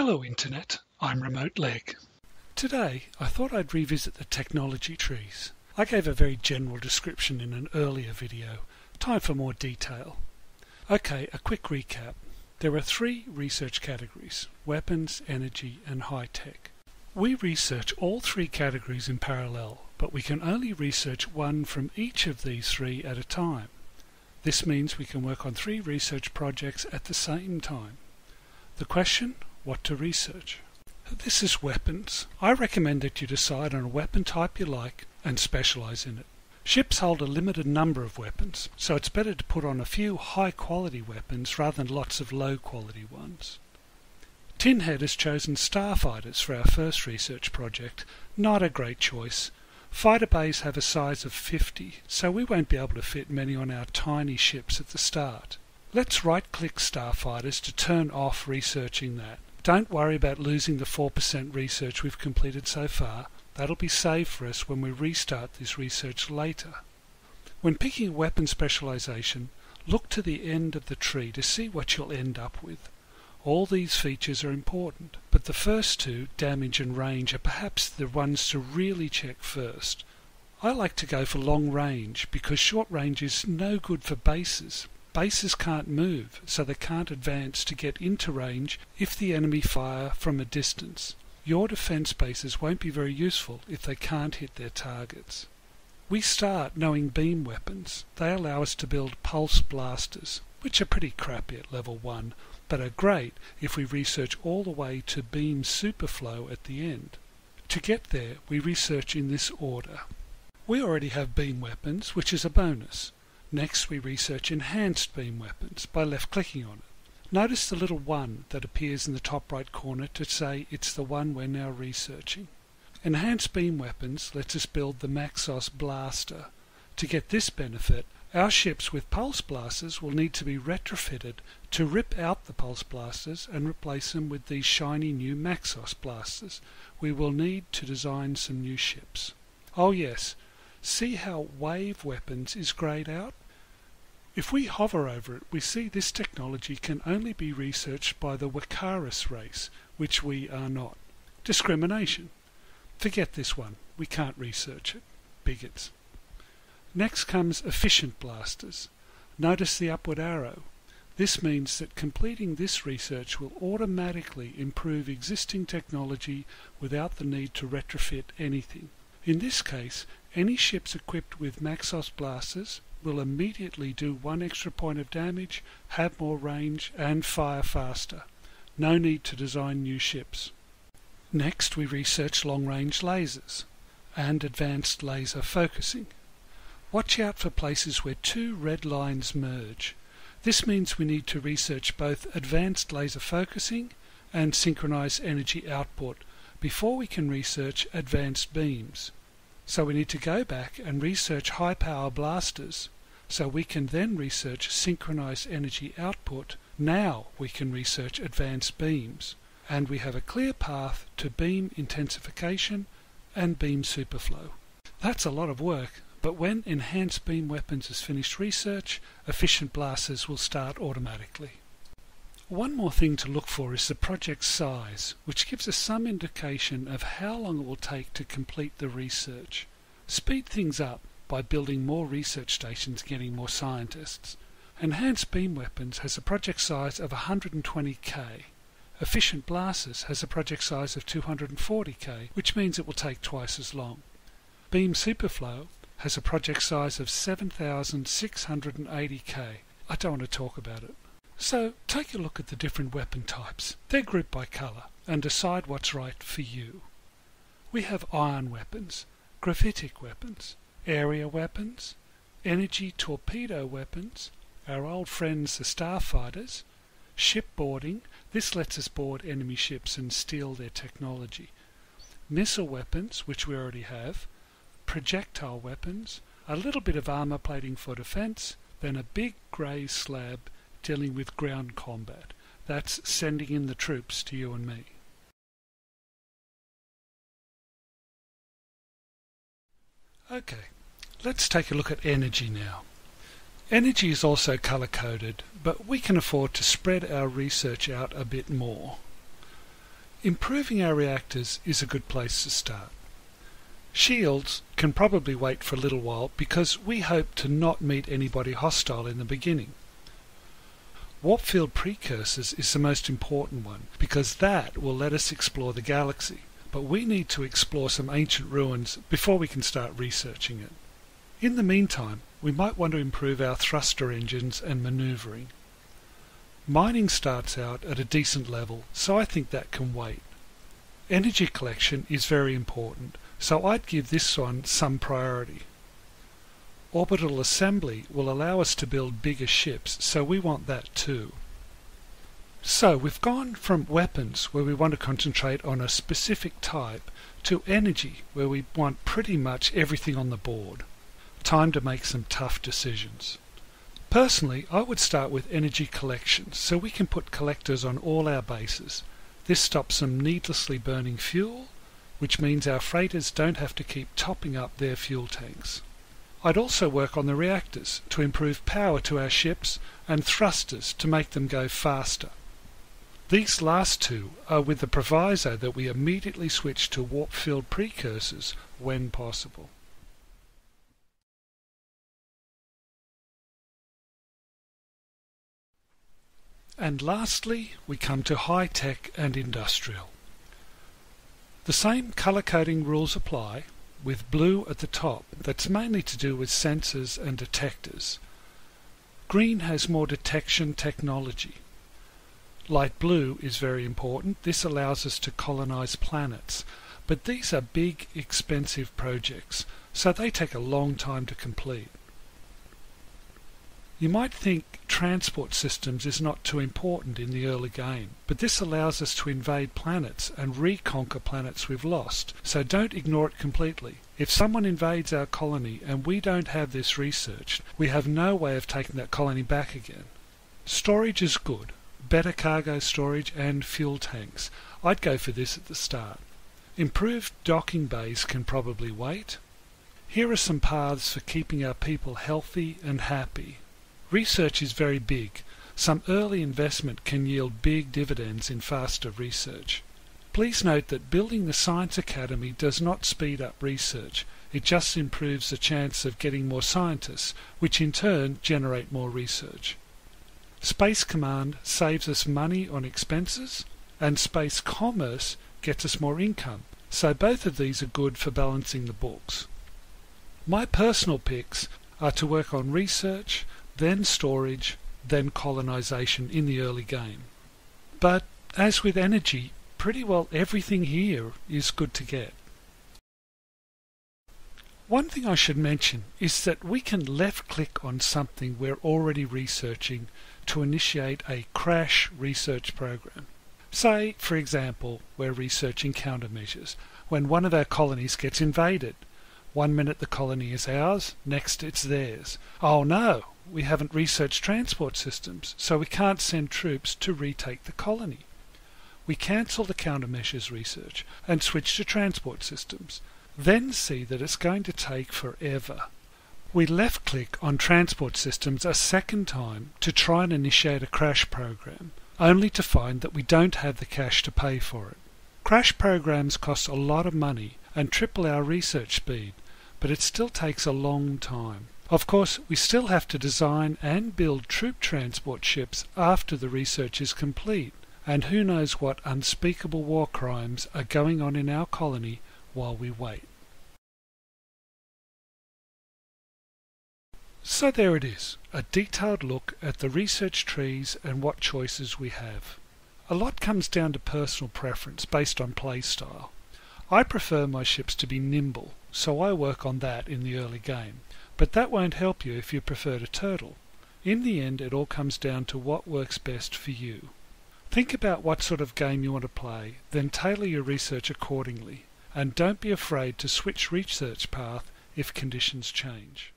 Hello Internet, I'm Remote Leg. Today I thought I'd revisit the technology trees. I gave a very general description in an earlier video. Time for more detail. Okay, a quick recap. There are three research categories, weapons, energy and high tech. We research all three categories in parallel, but we can only research one from each of these three at a time. This means we can work on three research projects at the same time. The question, what to research? This is weapons. I recommend that you decide on a weapon type you like and specialize in it. Ships hold a limited number of weapons, so it's better to put on a few high quality weapons rather than lots of low quality ones. Tinhead has chosen starfighters for our first research project. Not a great choice. Fighter bays have a size of 50, so we won't be able to fit many on our tiny ships at the start. Let's right-click Starfighters to turn off researching that. Don't worry about losing the 4% research we've completed so far. That'll be saved for us when we restart this research later. When picking a weapon specialization, look to the end of the tree to see what you'll end up with. All these features are important, but the first two, damage and range, are perhaps the ones to really check first. I like to go for long range because short range is no good for bases. Bases can't move, so they can't advance to get into range if the enemy fire from a distance. Your defense bases won't be very useful if they can't hit their targets. We start knowing beam weapons. They allow us to build pulse blasters, which are pretty crappy at level 1, but are great if we research all the way to beam superflow at the end. To get there, we research in this order. We already have beam weapons, which is a bonus. Next we research enhanced beam weapons by left clicking on it. Notice the little 1 that appears in the top right corner to say it's the one we're now researching. Enhanced beam weapons lets us build the Maxos Blaster. To get this benefit, our ships with pulse blasters will need to be retrofitted to rip out the pulse blasters and replace them with these shiny new Maxos blasters. We will need to design some new ships. Oh yes, See how wave weapons is grayed out? If we hover over it, we see this technology can only be researched by the Wekkarus race, which we are not. Discrimination. Forget this one. We can't research it. Bigots. Next comes efficient blasters. Notice the upward arrow. This means that completing this research will automatically improve existing technology without the need to retrofit anything. In this case, any ships equipped with Maxos blasters will immediately do one extra point of damage, have more range, and fire faster. No need to design new ships. Next, we research long-range lasers and advanced laser focusing. Watch out for places where two red lines merge. This means we need to research both advanced laser focusing and synchronized energy output before we can research advanced beams. So we need to go back and research high power blasters so we can then research synchronized energy output. Now we can research advanced beams and we have a clear path to beam intensification and beam superflow. That's a lot of work, but when enhanced beam weapons has finished research, efficient blasters will start automatically. One more thing to look for is the project size, which gives us some indication of how long it will take to complete the research. Speed things up by building more research stations getting more scientists. Enhanced Beam Weapons has a project size of 120k. Efficient Blasters has a project size of 240k, which means it will take twice as long. Beam Superflow has a project size of 7680k. I don't want to talk about it. So take a look at the different weapon types. They're grouped by colour and decide what's right for you. We have ion weapons, gravitic weapons, area weapons, energy torpedo weapons, our old friends the starfighters, shipboarding, this lets us board enemy ships and steal their technology, missile weapons, which we already have, projectile weapons, a little bit of armor plating for defense, then a big grey slab dealing with ground combat. That's sending in the troops to you and me. Okay, let's take a look at energy now. Energy is also color-coded, but we can afford to spread our research out a bit more. Improving our reactors is a good place to start. Shields can probably wait for a little while because we hope to not meet anybody hostile in the beginning. Warp field precursors is the most important one because that will let us explore the galaxy, but we need to explore some ancient ruins before we can start researching it. In the meantime, we might want to improve our thruster engines and maneuvering. Mining starts out at a decent level, so I think that can wait. Energy collection is very important, so I'd give this one some priority. Orbital assembly will allow us to build bigger ships, so we want that too. So we've gone from weapons, where we want to concentrate on a specific type, to energy, where we want pretty much everything on the board. Time to make some tough decisions. Personally, I would start with energy collection so we can put collectors on all our bases. This stops them needlessly burning fuel, which means our freighters don't have to keep topping up their fuel tanks. I'd also work on the reactors to improve power to our ships and thrusters to make them go faster. These last two are with the proviso that we immediately switch to warp field precursors when possible. And lastly, we come to high tech and industrial. The same color coding rules apply, with blue at the top. That's mainly to do with sensors and detectors. Green has more detection technology. Light blue is very important. This allows us to colonize planets. But these are big, expensive projects, so they take a long time to complete. You might think transport systems is not too important in the early game, but this allows us to invade planets and reconquer planets we've lost, so don't ignore it completely. If someone invades our colony and we don't have this researched, we have no way of taking that colony back again. Storage is good, better cargo storage and fuel tanks. I'd go for this at the start. Improved docking bays can probably wait. Here are some paths for keeping our people healthy and happy. Research is very big. Some early investment can yield big dividends in faster research. Please note that building the Science Academy does not speed up research. It just improves the chance of getting more scientists, which in turn generate more research. Space Command saves us money on expenses, and Space Commerce gets us more income. So both of these are good for balancing the books. My personal picks are to work on research, then storage, then colonization in the early game. But as with energy, pretty well everything here is good to get. One thing I should mention is that we can left click on something we're already researching to initiate a crash research program. Say, for example, we're researching countermeasures when one of our colonies gets invaded. One minute the colony is ours, next it's theirs. Oh no, we haven't researched transport systems, so we can't send troops to retake the colony. We cancel the countermeasures research and switch to transport systems, then see that it's going to take forever. We left click on transport systems a second time to try and initiate a crash program, only to find that we don't have the cash to pay for it. Crash programs cost a lot of money and triple our research speed, but it still takes a long time. Of course, we still have to design and build troop transport ships after the research is complete, and who knows what unspeakable war crimes are going on in our colony while we wait. So there it is, a detailed look at the research trees and what choices we have. A lot comes down to personal preference based on play style. I prefer my ships to be nimble, so I work on that in the early game. But that won't help you if you prefer to turtle. In the end, it all comes down to what works best for you. Think about what sort of game you want to play, then tailor your research accordingly. And don't be afraid to switch research path if conditions change.